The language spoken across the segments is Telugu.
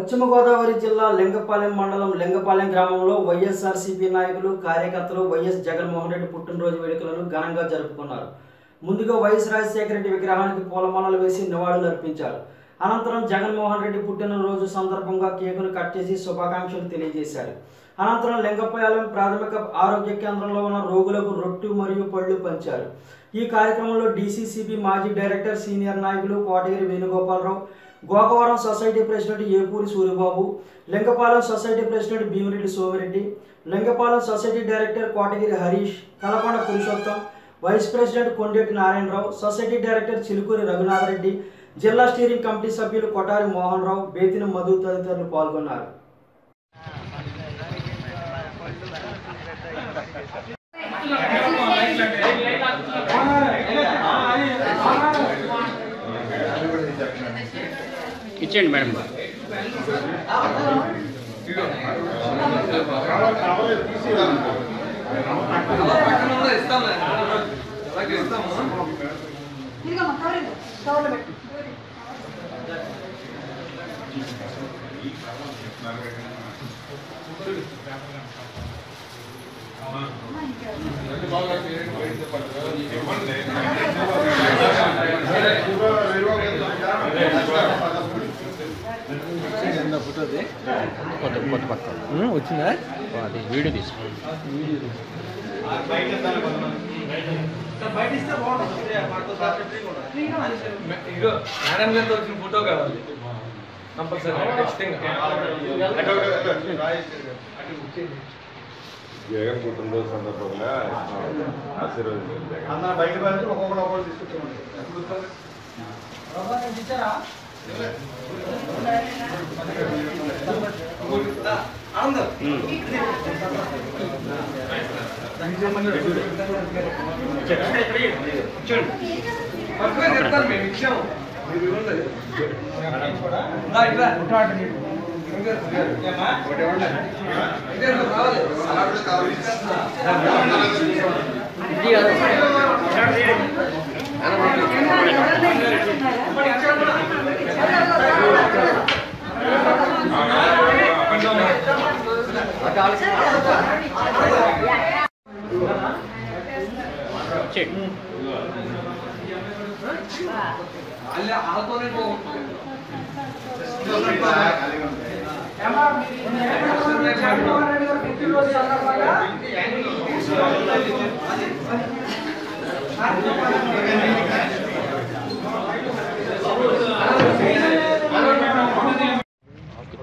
పశ్చిమ గోదావరి జిల్లా లింగపాలెం మండలం లింగపాలెం గ్రామంలో వైఎస్ఆర్సీపీ నాయకులు కార్యకర్తలు వైఎస్ జగన్మోహన్ రెడ్డి పుట్టినరోజు వేడుకలను ఘనంగా జరుపుకున్నారు. ముందుగా వైఎస్ రాజశేఖర రెడ్డి విగ్రహానికి పూలమాలలు వేసి నివాళులు అర్పించారు. అనంతరం జగన్మోహన్ రెడ్డి పుట్టినరోజు సందర్భంగా కేకును కట్ చేసి శుభాకాంక్షలు తెలియజేశారు. అనంతరం లింగపాలెం ప్రాథమిక ఆరోగ్య కేంద్రంలో ఉన్న రోగులకు రొట్టు మరియు పళ్ళు పంచారు. ఈ కార్యక్రమంలో డీసీసీబీ మాజీ డైరెక్టర్ సీనియర్ నాయకులు Kotagiri Venugopalarao Gokavaram society president Epuri Suryababu Lingapalem society president Bhimireddy Somireddy Lingapalem society director Kotagiri Harish Kalakonda Purushottam vice president Kondeti Narayanarao society director Chilukuri Raghunathareddy జిల్లా స్టీరింగ్ కమిటీ సభ్యులు కొటారి మోహన్ రావు బేతిన మధు తదితరులు పాల్గొన్నారు. ఇచ్చేయండి మేడం ఇదిగోమ్మా, కొత్త కొత్త పక్క. వచ్చిందా? అది వీడియో తీసుకో. ఇగో మేడం గారితో వచ్చిన ఫోటో కావాలి. కంపల్సరీ జగన్ పుట్టినరోజు సందర్భంగా ఆశీర్వదించారు జగన్. బయట బయట ఒక్కొక్కరు ఒక్కొక్కరు తీసుకొచ్చామండి చెప్తాను మేము ఇచ్చాము మీరు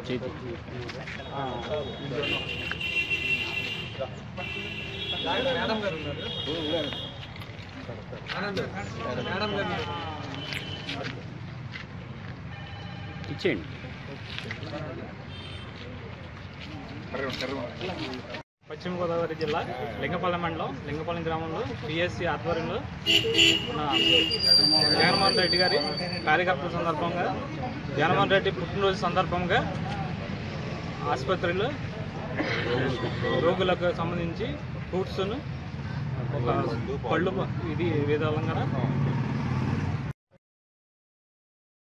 చేతి మేడం గారు ఉన్నారు ఆనంద్ మేడం గారు ఉన్నారు. ఇచ్చేయండి. పశ్చిమ గోదావరి జిల్లా లింగపాలెం మండలం లింగపాలెం గ్రామంలో పిఎస్సి ఆధ్వర్యంలో జగన్మోహన్ రెడ్డి గారి కార్యకర్తల సందర్భంగా జగన్మోహన్ రెడ్డి పుట్టినరోజు సందర్భంగా ఆసుపత్రిలో రోగులకు సంబంధించి ఫ్రూట్స్ను ఒక పళ్ళు ఇది విధాలంగా